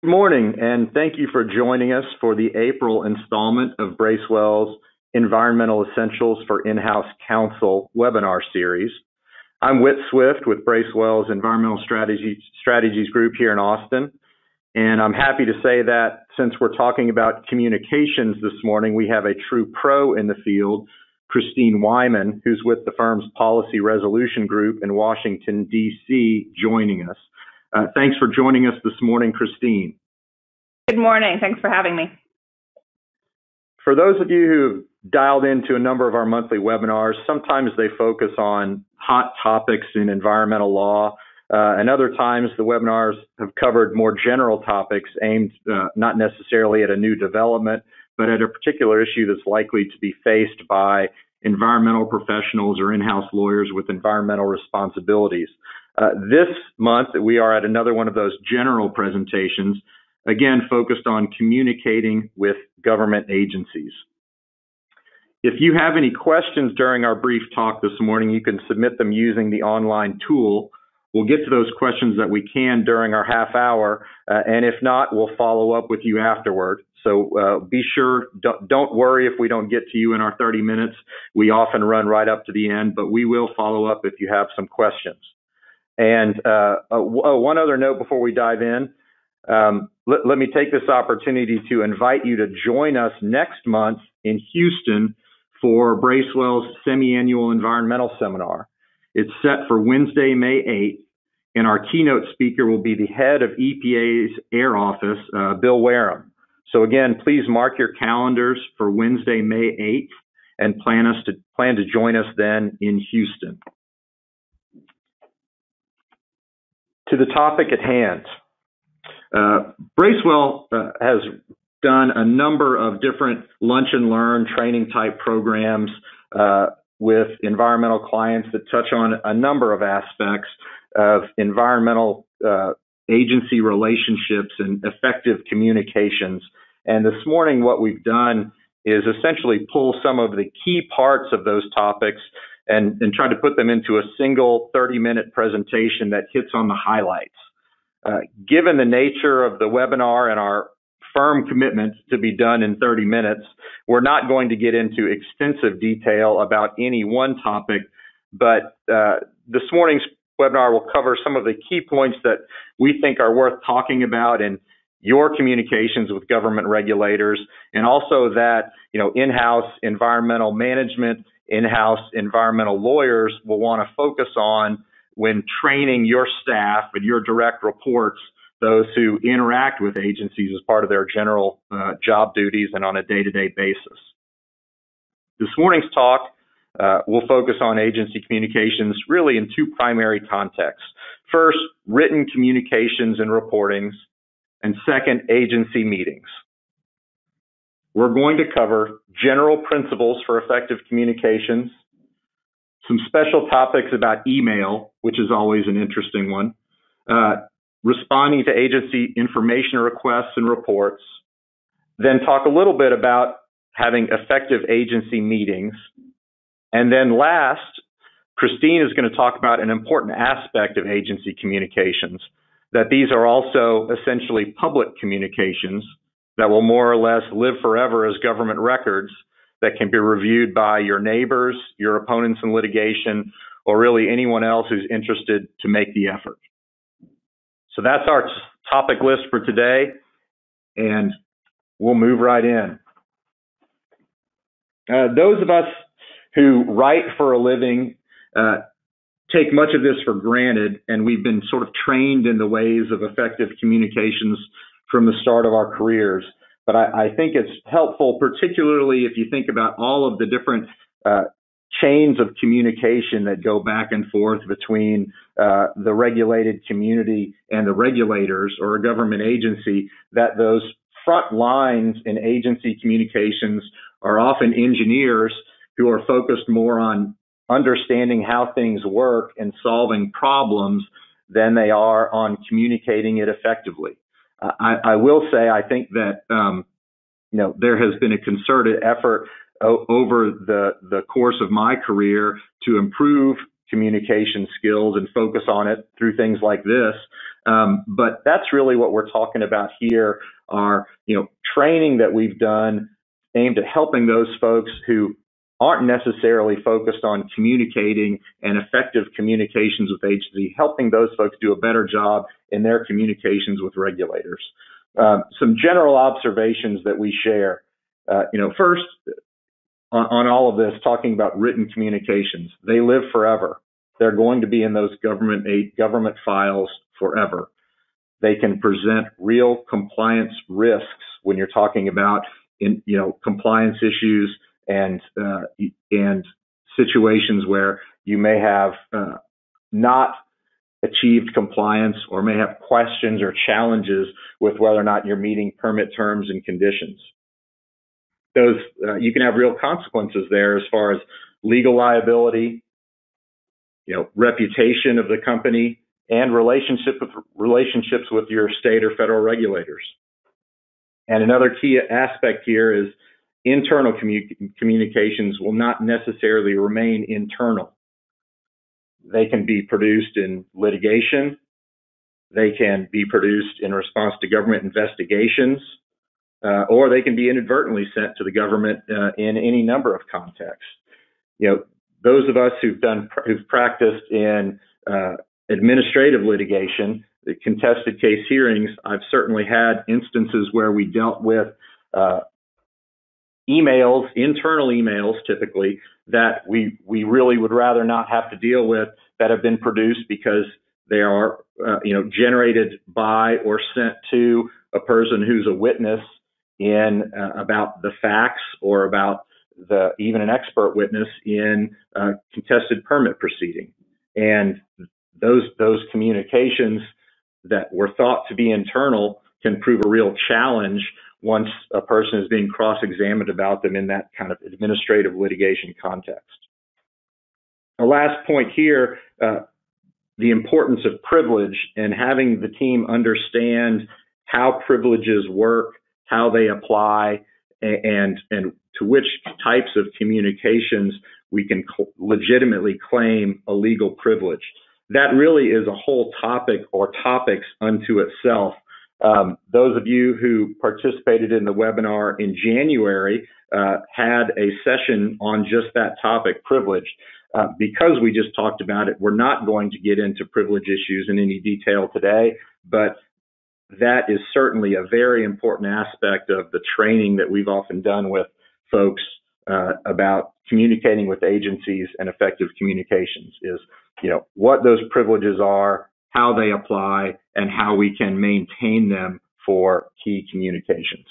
Good morning, and thank you for joining us for the April installment of Bracewell's Environmental Essentials for In-House Counsel webinar series. I'm Whit Swift with Bracewell's Environmental Strategies, Strategies Group here in Austin. And I'm happy to say that since we're talking about communications this morning, we have a true pro in the field, Christine Wyman, who's with the firm's Policy Resolution Group in Washington, D.C., joining us. Uh, thanks for joining us this morning, Christine. Good morning. Thanks for having me. For those of you who've dialed into a number of our monthly webinars, sometimes they focus on hot topics in environmental law, uh, and other times the webinars have covered more general topics aimed uh, not necessarily at a new development, but at a particular issue that's likely to be faced by environmental professionals or in-house lawyers with environmental responsibilities. Uh, this month, we are at another one of those general presentations, again focused on communicating with government agencies. If you have any questions during our brief talk this morning, you can submit them using the online tool. We'll get to those questions that we can during our half hour, uh, and if not, we'll follow up with you afterward. So uh, be sure, don't, don't, worry if we don't get to you in our 30 minutes. We often run right up to the end, but we will follow up if you have some questions. And uh, uh, one other note before we dive in. Um, let, let, me take this opportunity to invite you to join us next month in Houston for Bracewell's semi-annual environmental seminar. It's set for Wednesday, May 8th, and our keynote speaker will be the head of EPA's Air Office, uh, Bill Wehrum. So again, please mark your calendars for Wednesday, May 8th, and plan us to plan to join us then in Houston. To the topic at hand. Uh, Bracewell uh, has done a number of different lunch and learn training type programs uh, with environmental clients that touch on a number of aspects of environmental uh, agency relationships and effective communications. And this morning, what we've done is essentially pull some of the key parts of those topics and, and try to put them into a single 30 minute presentation that hits on the highlights. Uh, given the nature of the webinar and our firm commitment to be done in 30 minutes, we're not going to get into extensive detail about any one topic, but uh, this morning's webinar will cover some of the key points that we think are worth talking about in your communications with government regulators and also that you know in-house environmental management in-house environmental lawyers will want to focus on when training your staff and your direct reports, those who interact with agencies as part of their general uh, job duties and on a day-to-day basis. This morning's talk uh, will focus on agency communications really in two primary contexts. First, written communications and reportings, and second, agency meetings. We're going to cover general principles for effective communications, some special topics about email, which is always an interesting one, uh, responding to agency information requests and reports, then talk a little bit about having effective agency meetings. And then last, Christine is going to talk about an important aspect of agency communications, that these are also essentially public communications that will more or less live forever as government records that can be reviewed by your neighbors, your opponents in litigation, or really anyone else who's interested to make the effort. So that's our topic list for today, and we'll move right in. Uh, those of us who write for a living uh, take much of this for granted, and we've been sort of trained in the ways of effective communications from the start of our careers. But I, I think it's helpful, particularly if you think about all of the different uh, chains of communication that go back and forth between uh, the regulated community and the regulators or a government agency, that those front lines in agency communications are often engineers who are focused more on understanding how things work and solving problems than they are on communicating it effectively. I, I will say I think that um, you know there has been a concerted effort o- over the the course of my career to improve communication skills and focus on it through things like this. Um, but that's really what we're talking about here are, you know, training that we've done aimed at helping those folks who aren't necessarily focused on communicating and effective communications with agency, helping those folks do a better job in their communications with regulators. Um, some general observations that we share. Uh, you know, first, on, on all of this, talking about written communications, they live forever. They're going to be in those government government files forever. They can present real compliance risks when you're talking about in you know compliance issues and uh, and situations where you may have uh, not achieved compliance or may have questions or challenges with whether or not you're meeting permit terms and conditions. Those uh, you can have real consequences there as far as legal liability, you know, reputation of the company, and relationship with relationships with your state or federal regulators. And another key aspect here is internal commu- communications will not necessarily remain internal. They can be produced in litigation. They can be produced in response to government investigations, uh, or they can be inadvertently sent to the government uh, in any number of contexts. You know, those of us who've done who've practiced in uh, administrative litigation, the contested case hearings, I've certainly had instances where we dealt with uh, emails, internal emails typically, that we, we really would rather not have to deal with that have been produced because they are, uh, you know, generated by or sent to a person who's a witness in uh, about the facts or about the even an expert witness in a contested permit proceeding. And those those communications that were thought to be internal can prove a real challenge once a person is being cross-examined about them in that kind of administrative litigation context. The last point here, uh, the importance of privilege and having the team understand how privileges work, how they apply, and and to which types of communications we can legitimately claim a legal privilege. That really is a whole topic or topics unto itself um, those of you who participated in the webinar in January uh, had a session on just that topic, privilege. Uh, because we just talked about it, we're not going to get into privilege issues in any detail today, but that is certainly a very important aspect of the training that we've often done with folks uh, about communicating with agencies and effective communications is, you know, what those privileges are, how they apply, and how we can maintain them for key communications.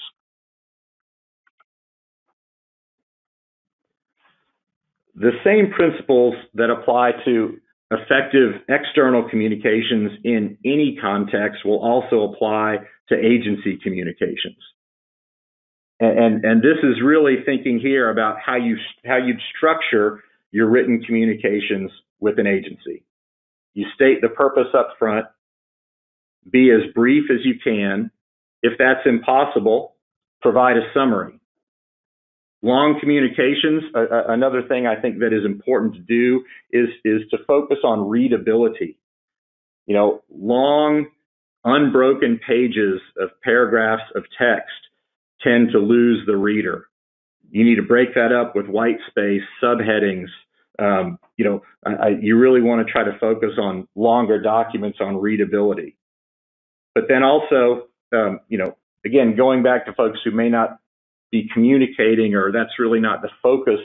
The same principles that apply to effective external communications in any context will also apply to agency communications. And, and, and, this is really thinking here about how you how you'd structure your written communications with an agency. You state the purpose up front, be as brief as you can. If that's impossible, provide a summary. Long communications, uh, another thing I think that is important to do is, is to focus on readability. You know, long, unbroken pages of paragraphs of text tend to lose the reader. You need to break that up with white space, subheadings, um, you know, I, you really want to try to focus on longer documents on readability. But then also, um, you know, again, going back to folks who may not be communicating or that's really not the focus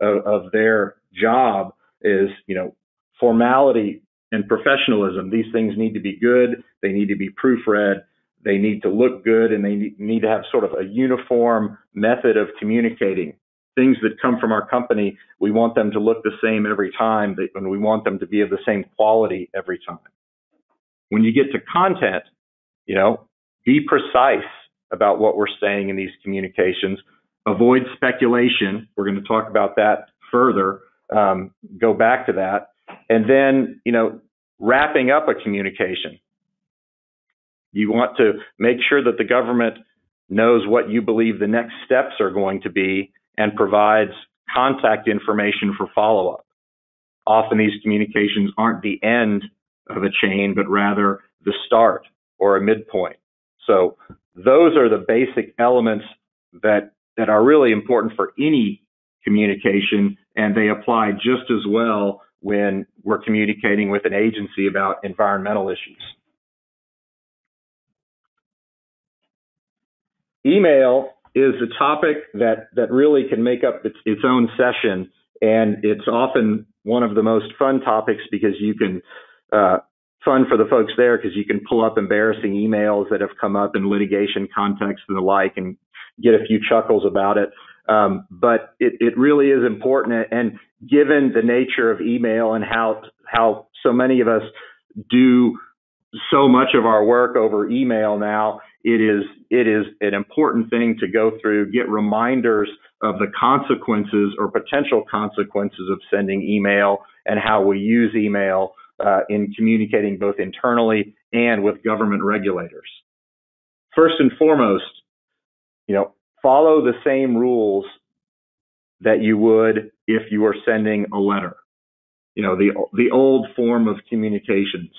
of, of their job is, you know, formality and professionalism. These things need to be good. They need to be proofread. They need to look good and they need to have sort of a uniform method of communicating things that come from our company, we want them to look the same every time, and we want them to be of the same quality every time. When you get to content, you know, be precise about what we're saying in these communications. Avoid speculation. We're going to talk about that further. Um, go back to that, and then you know, wrapping up a communication. You want to make sure that the government knows what you believe the next steps are going to be and provides contact information for follow up. Often these communications aren't the end of a chain, but rather the start or a midpoint. So those are the basic elements that that are really important for any communication, and they apply just as well when we're communicating with an agency about environmental issues. Email is a topic that, that really can make up its, its own session, and it's often one of the most fun topics because you can uh, fun for the folks there because you can pull up embarrassing emails that have come up in litigation context and the like and get a few chuckles about it. Um, but it, it really is important. And given the nature of email and how how so many of us do so much of our work over email now, it is it is an important thing to go through, get reminders of the consequences or potential consequences of sending email and how we use email uh, in communicating both internally and with government regulators. First and foremost, you know, follow the same rules that you would if you were sending a letter. You know, the the old form of communications.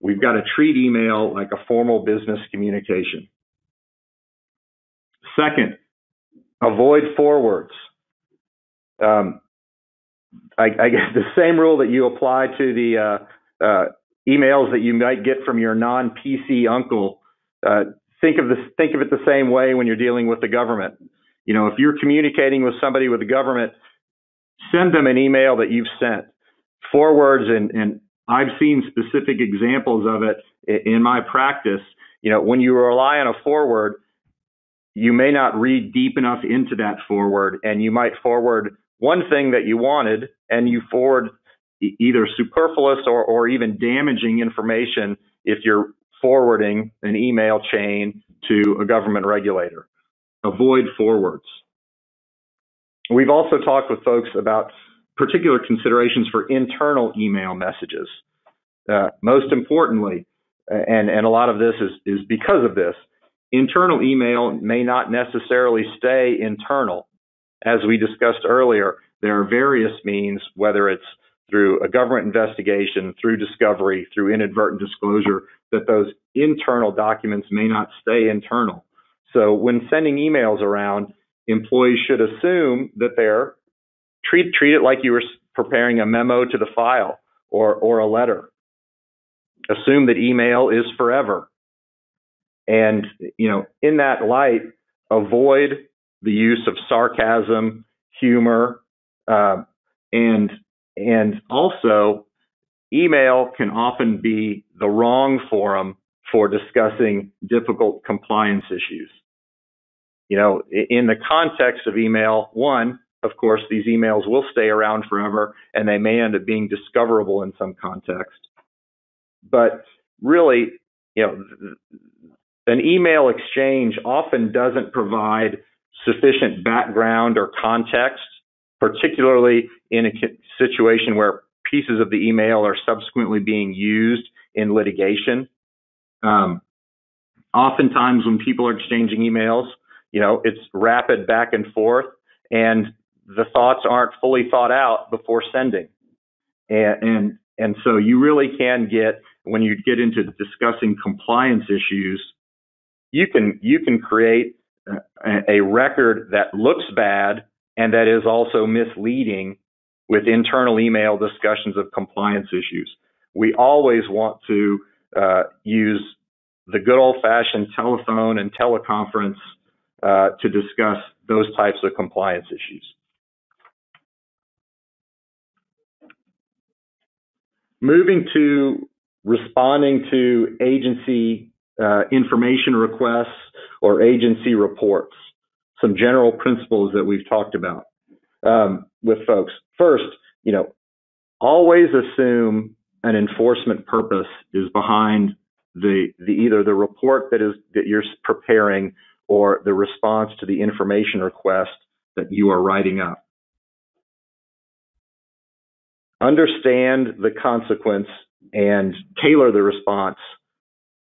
We've got to treat email like a formal business communication. Second, avoid forwards. Um, I, I guess the same rule that you apply to the uh, uh, emails that you might get from your non-PC uncle. Uh, think of this, think of it the same way when you're dealing with the government. You know, if you're communicating with somebody with the government, send them an email that you've sent. Forwards and, and I've seen specific examples of it in my practice. You know, when you rely on a forward, you may not read deep enough into that forward, and you might forward one thing that you wanted, and you forward either superfluous or, or even damaging information if you're forwarding an email chain to a government regulator. Avoid forwards. We've also talked with folks about particular considerations for internal email messages. Uh, most importantly, and, and a lot of this is, is because of this, internal email may not necessarily stay internal. As we discussed earlier, there are various means, whether it's through a government investigation, through discovery, through inadvertent disclosure, that those internal documents may not stay internal. So when sending emails around, employees should assume that they're treat treat it like you were preparing a memo to the file or or a letter. Assume that email is forever. And you know, in that light, avoid the use of sarcasm, humor, uh, and and also email can often be the wrong forum for discussing difficult compliance issues. You know, in the context of email, one, of course, these emails will stay around forever and they may end up being discoverable in some context. But really, you know, an email exchange often doesn't provide sufficient background or context, particularly in a situation where pieces of the email are subsequently being used in litigation. Um, oftentimes, when people are exchanging emails, you know, it's rapid back and forth, and the thoughts aren't fully thought out before sending. And, and, and so you really can get, when you get into discussing compliance issues, you can, you can create a, a record that looks bad and that is also misleading with internal email discussions of compliance issues. We always want to uh, use the good old fashioned telephone and teleconference uh, to discuss those types of compliance issues. Moving to responding to agency uh, information requests or agency reports, some general principles that we've talked about um, with folks. First, you know, always assume an enforcement purpose is behind the, the either the report that is that you're preparing or the response to the information request that you are writing up. Understand the consequence and tailor the response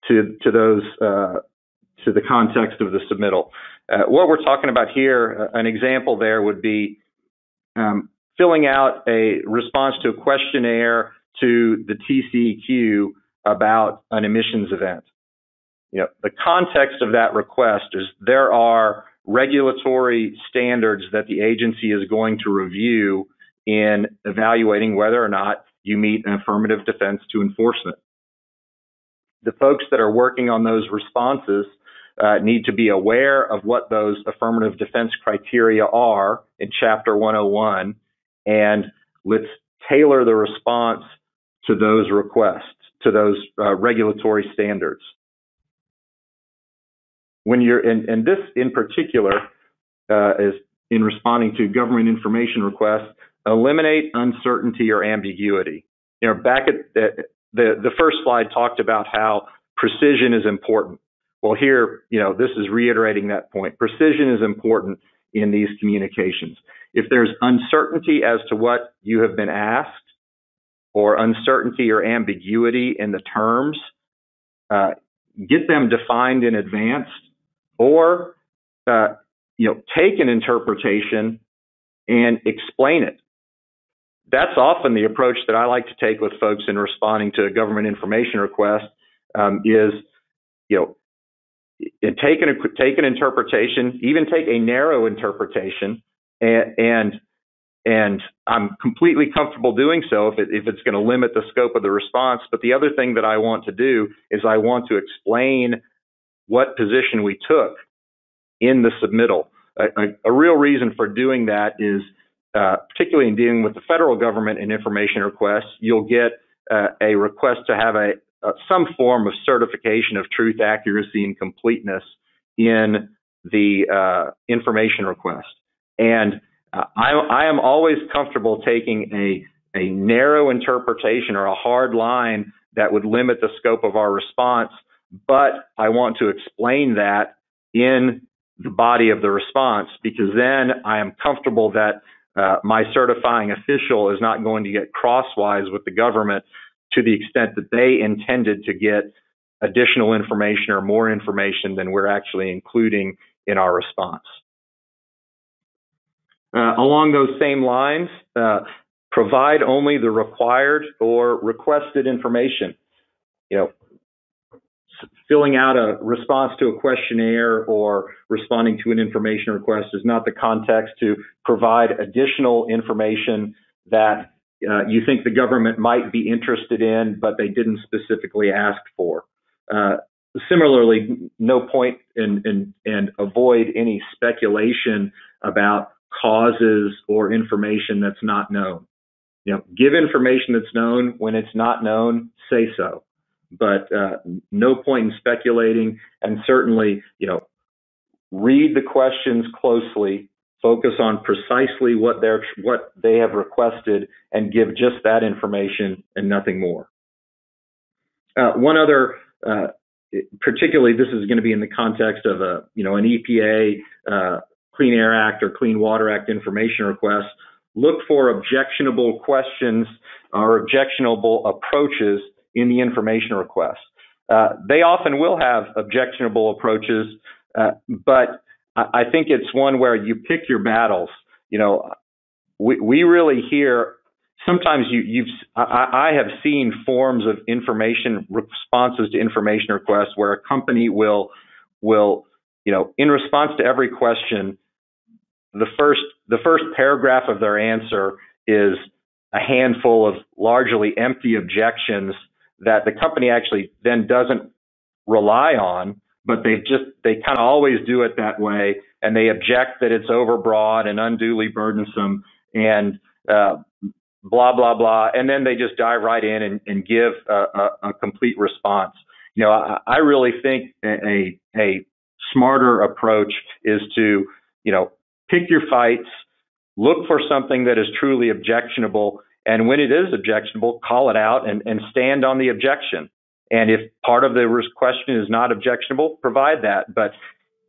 to to those uh, to the context of the submittal. Uh, what we're talking about here, uh, an example there would be um, filling out a response to a questionnaire to the TCEQ about an emissions event. You know, the context of that request is there are regulatory standards that the agency is going to review in evaluating whether or not you meet an affirmative defense to enforcement. The folks that are working on those responses uh, need to be aware of what those affirmative defense criteria are in Chapter 101, and let's tailor the response to those requests, to those uh, regulatory standards. When you're, and, and this in particular uh, is in responding to government information requests, eliminate uncertainty or ambiguity. You know, back at the, the, the first slide talked about how precision is important. Well, here, you know, this is reiterating that point. Precision is important in these communications. If there's uncertainty as to what you have been asked, or uncertainty or ambiguity in the terms, uh, get them defined in advance, or uh, you know, take an interpretation and explain it. That's often the approach that I like to take with folks in responding to a government information request. Um, is you know, take an take an interpretation, even take a narrow interpretation, and and and I'm completely comfortable doing so if, it, if it's going to limit the scope of the response. But the other thing that I want to do is I want to explain what position we took in the submittal. A, a, a real reason for doing that is, uh, particularly in dealing with the federal government and information requests, you'll get uh, a request to have a, some form of certification of truth, accuracy, and completeness in the uh, information request. And uh, I, I am always comfortable taking a a narrow interpretation or a hard line that would limit the scope of our response, but I want to explain that in the body of the response because then I am comfortable that uh, my certifying official is not going to get crosswise with the government to the extent that they intended to get additional information or more information than we're actually including in our response. Uh, along those same lines, uh, provide only the required or requested information. You know, filling out a response to a questionnaire or responding to an information request is not the context to provide additional information that uh, you think the government might be interested in, but they didn't specifically ask for. Uh, similarly, no point in, in, and avoid any speculation about causes or information that's not known. You know, give information that's known when it's not known, say so. But uh, no point in speculating, and certainly, you know, read the questions closely, focus on precisely what they're what they have requested, and give just that information and nothing more. Uh, one other, uh, particularly, this is going to be in the context of a you know an EPA uh, Clean Air Act or Clean Water Act information requests, look for objectionable questions or objectionable approaches in the information request. Uh, they often will have objectionable approaches, uh, but I think it's one where you pick your battles. You know, we, we really hear sometimes you, you've I, I have seen forms of information responses to information requests where a company will will you know in response to every question the first the first paragraph of their answer is a handful of largely empty objections that the company actually then doesn't rely on, but they just they kind of always do it that way, and they object that it's overbroad and unduly burdensome and uh, blah blah blah, and then they just dive right in and, and give a, a, a, complete response. You know, I, I really think a a smarter approach is to you know pick your fights, look for something that is truly objectionable, and when it is objectionable, call it out and, and stand on the objection. And if part of the question is not objectionable, provide that. But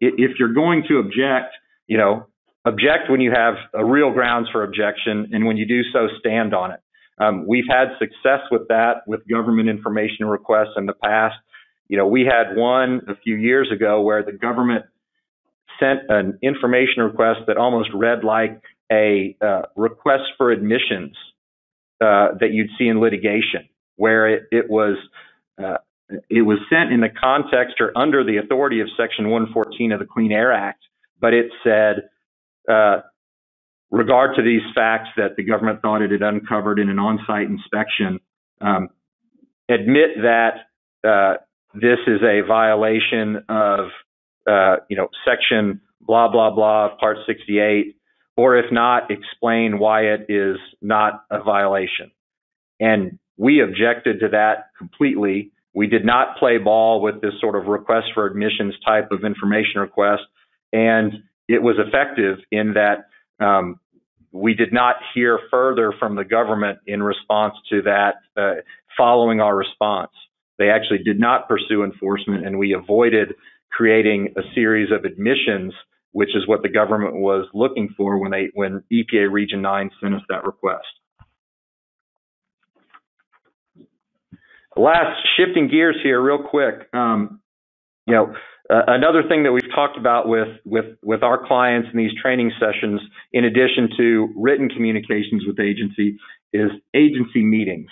if you're going to object, you know, object when you have a real grounds for objection, and when you do so, stand on it. Um, we've had success with that with government information requests in the past. You know, we had one a few years ago where the government sent an information request that almost read like a uh, request for admissions uh, that you'd see in litigation, where it, it was uh, it was sent in the context or under the authority of Section 114 of the Clean Air Act, but it said, uh, regard to these facts that the government thought it had uncovered in an on-site inspection, um, admit that uh, this is a violation of, uh, you know, Section blah blah blah, Part 68, or if not, explain why it is not a violation. And we objected to that completely. We did not play ball with this sort of request for admissions type of information request, and it was effective in that um, we did not hear further from the government in response to that uh, following our response. They actually did not pursue enforcement, and we avoided creating a series of admissions, which is what the government was looking for when they when EPA Region 9 sent us that request. Last, shifting gears here real quick. Um, you know, uh, another thing that we've talked about with, with, with our clients in these training sessions, in addition to written communications with agency, is agency meetings.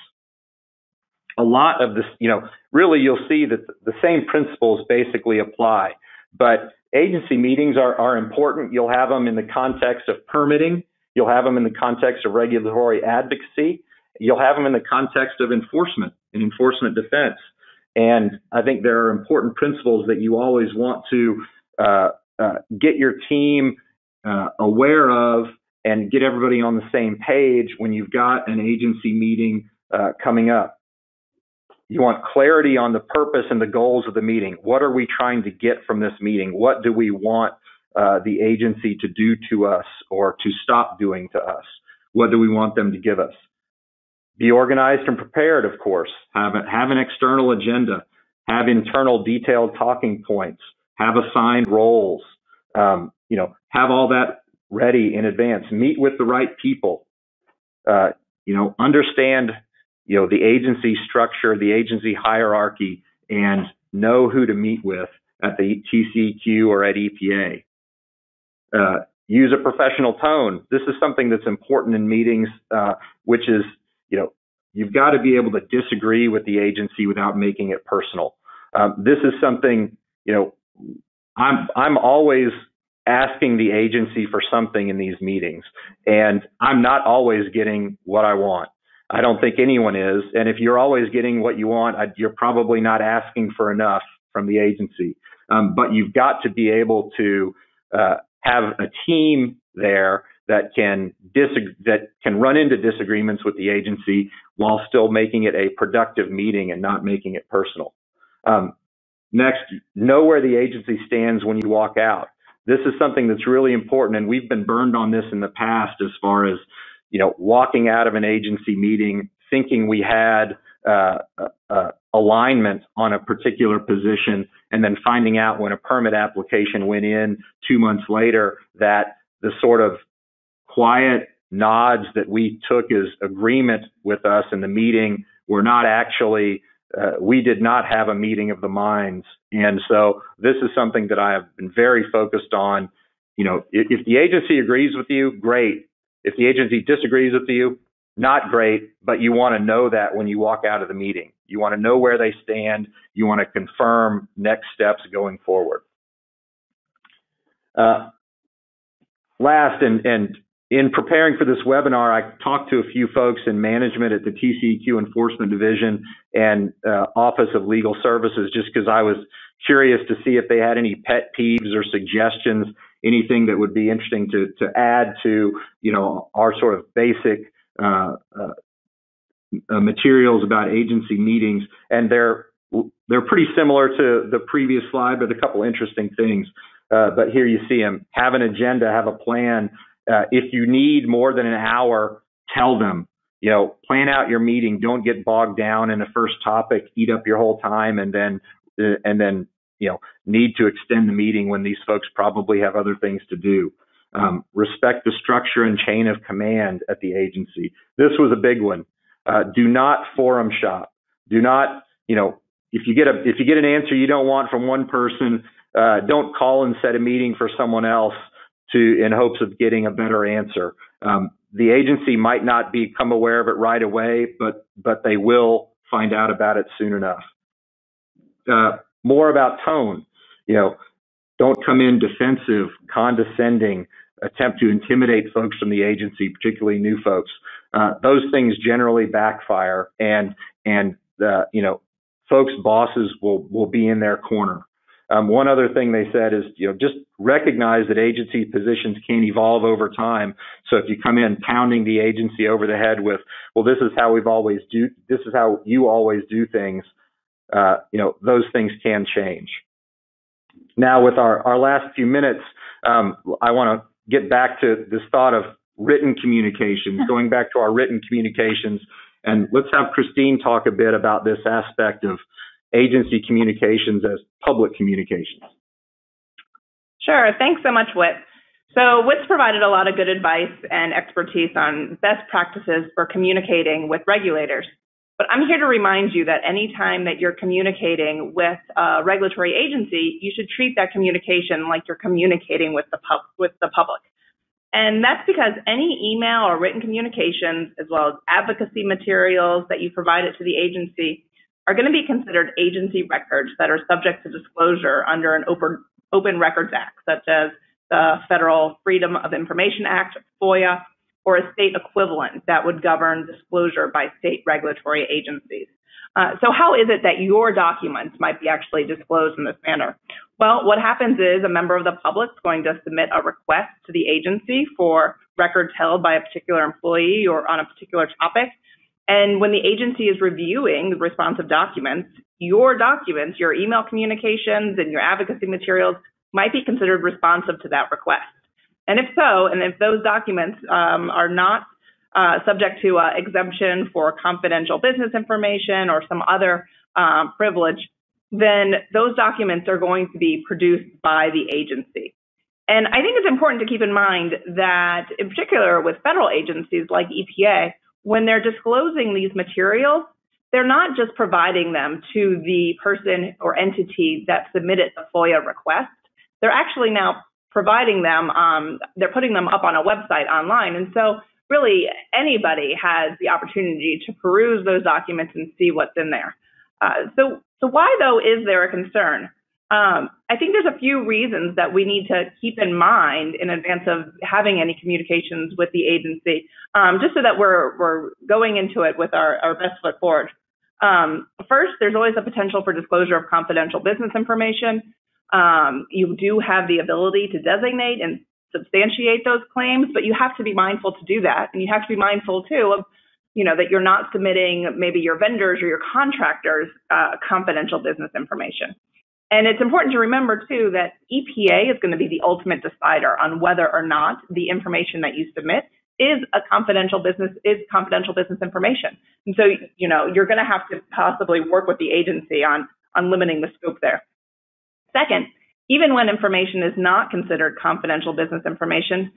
A lot of this, you know, really you'll see that the same principles basically apply, but agency meetings are, are important. You'll have them in the context of permitting. You'll have them in the context of regulatory advocacy. You'll have them in the context of enforcement and enforcement defense. And I think there are important principles that you always want to uh, uh, get your team uh, aware of and get everybody on the same page when you've got an agency meeting uh, coming up. You want clarity on the purpose and the goals of the meeting. What are we trying to get from this meeting? What do we want uh, the agency to do to us or to stop doing to us? What do we want them to give us? Be organized and prepared, of course. Have, a, have an external agenda. Have internal detailed talking points. Have assigned roles. Um, you know, have all that ready in advance. Meet with the right people. Uh, you know, understand, you know, the agency structure, the agency hierarchy, and know who to meet with at the TCEQ or at EPA. Uh, use a professional tone. This is something that's important in meetings, uh, which is you know, you've got to be able to disagree with the agency without making it personal. Um, this is something, you know, I'm I'm always asking the agency for something in these meetings, and I'm not always getting what I want. I don't think anyone is, and if you're always getting what you want, I, you're probably not asking for enough from the agency. Um, but you've got to be able to uh, have a team there that can that can run into disagreements with the agency while still making it a productive meeting and not making it personal. Um, next, know where the agency stands when you walk out. This is something that's really important, and we've been burned on this in the past as far as you know walking out of an agency meeting thinking we had uh, uh, alignment on a particular position, and then finding out when a permit application went in two months later that the sort of quiet nods that we took as agreement with us in the meeting were not actually uh, we did not have a meeting of the minds. And so this is something that i have been very focused on. You know if, if the agency agrees with you great if the agency disagrees with you not great but you want to know that when you walk out of the meeting. You want to know where they stand. You want to confirm next steps going forward. Uh, last and, and in preparing for this webinar, I talked to a few folks in management at the TCEQ Enforcement Division and uh, Office of Legal Services just because I was curious to see if they had any pet peeves or suggestions, anything that would be interesting to, to add to, you know, our sort of basic uh, uh, uh materials about agency meetings. And they're, they're pretty similar to the previous slide, but a couple interesting things. Uh, but here you see them. Have an agenda, have a plan, uh, if you need more than an hour, tell them. You know, plan out your meeting. Don't get bogged down in the first topic, eat up your whole time, and then and then you know need to extend the meeting when these folks probably have other things to do. Um, respect the structure and chain of command at the agency. This was a big one. Uh, do not forum shop. Do not, you know, if you get a if you get an answer you don't want from one person, uh, don't call and set a meeting for someone else to in hopes of getting a better answer. Um, the agency might not become aware of it right away, but but they will find out about it soon enough. uh, more about tone. You know, don't come in defensive, condescending, attempt to intimidate folks from the agency, particularly new folks. Uh, those things generally backfire, and and uh, you know, folks' bosses will will be in their corner. Um, one other thing they said is, you know, just recognize that agency positions can evolve over time. So if you come in pounding the agency over the head with, well, this is how we've always do, this is how you always do things, uh, you know, those things can change. Now, with our, our last few minutes, um, I want to get back to this thought of written communications, going back to our written communications. And let's have Christine talk a bit about this aspect of agency communications as public communications. Sure. Thanks so much, Whit. So Whit's provided a lot of good advice and expertise on best practices for communicating with regulators. But I'm here to remind you that anytime that you're communicating with a regulatory agency, you should treat that communication like you're communicating with the pub with the public. And that's because any email or written communications, as well as advocacy materials that you provided to the agency, are going to be considered agency records that are subject to disclosure under an open, open Records Act, such as the Federal Freedom of Information Act, FOIA, or a state equivalent that would govern disclosure by state regulatory agencies. Uh, so how is it that your documents might be actually disclosed in this manner? Well, what happens is a member of the public is going to submit a request to the agency for records held by a particular employee or on a particular topic. And when the agency is reviewing the responsive documents, your documents, your email communications and your advocacy materials might be considered responsive to that request. And if so, and if those documents um, are not uh, subject to uh, exemption for confidential business information or some other um, privilege, then those documents are going to be produced by the agency. And I think it's important to keep in mind that, in particular with federal agencies like EPA, when they're disclosing these materials, they're not just providing them to the person or entity that submitted the FOIA request. They're actually now providing them, um, they're putting them up on a website online. And so really anybody has the opportunity to peruse those documents and see what's in there. Uh, so, so why though is there a concern? Um, I think there's a few reasons that we need to keep in mind in advance of having any communications with the agency, um, just so that we're we're going into it with our, our best foot forward. Um, first, there's always a potential for disclosure of confidential business information. Um, you do have the ability to designate and substantiate those claims, but you have to be mindful to do that, and you have to be mindful too of you know that you're not submitting maybe your vendors or your contractors uh, confidential business information. And it's important to remember too that EPA is going to be the ultimate decider on whether or not the information that you submit is a confidential business is confidential business information. And so, you know, you're going to have to possibly work with the agency on on limiting the scope there. Second, even when information is not considered confidential business information,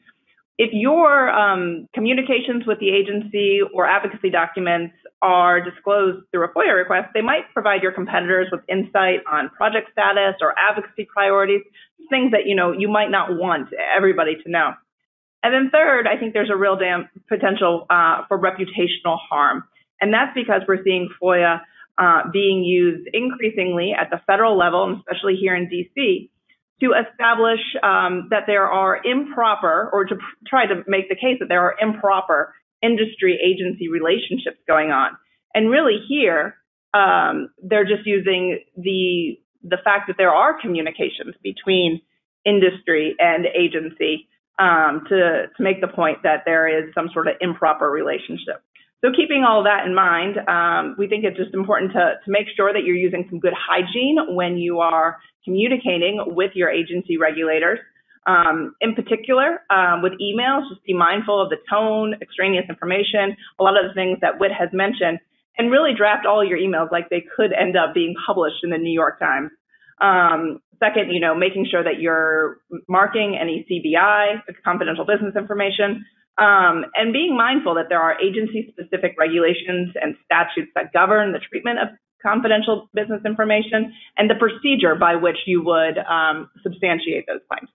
if your um, communications with the agency or advocacy documents are disclosed through a FOIA request, they might provide your competitors with insight on project status or advocacy priorities, things that you know you might not want everybody to know. And then third, I think there's a real damn potential uh, for reputational harm, and that's because we're seeing FOIA uh, being used increasingly at the federal level, and especially here in DC, to establish um, that there are improper, or to try to make the case that there are improper industry agency relationships going on. And really here, um, they're just using the the fact that there are communications between industry and agency um, to to make the point that there is some sort of improper relationship. So keeping all that in mind, um, we think it's just important to, to make sure that you're using some good hygiene when you are communicating with your agency regulators. Um, in particular, um, with emails, just be mindful of the tone, extraneous information, a lot of the things that Whit has mentioned, and really draft all your emails like they could end up being published in the New York Times. Um, second, you know, making sure that you're marking any CBI, confidential business information, um, and being mindful that there are agency specific regulations and statutes that govern the treatment of confidential business information and the procedure by which you would um, substantiate those claims.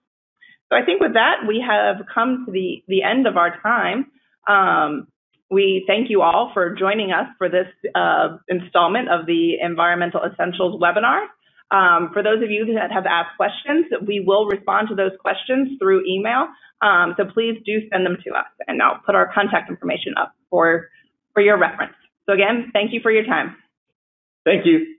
So I think with that, we have come to the, the end of our time. Um, we thank you all for joining us for this uh, installment of the Environmental Essentials webinar. Um, for those of you that have asked questions, we will respond to those questions through email. Um, so please do send them to us, and I'll put our contact information up for for your reference. So again, thank you for your time. Thank you.